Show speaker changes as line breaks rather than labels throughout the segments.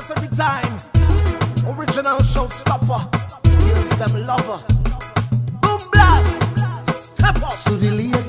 dance every time. Original showstopper, kills them lover. Boom blast, step up.
Surreal.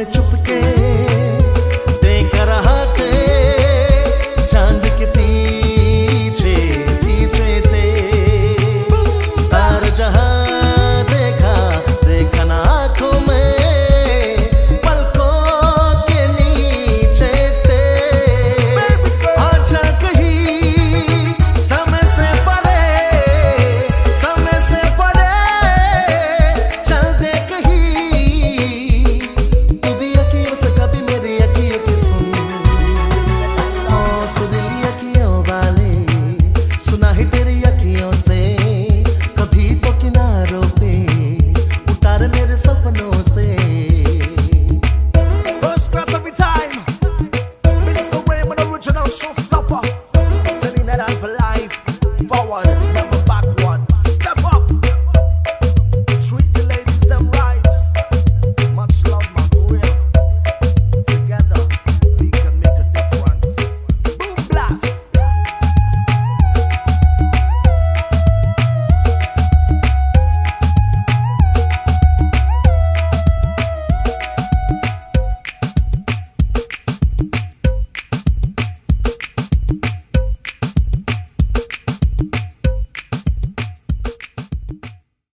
में चुप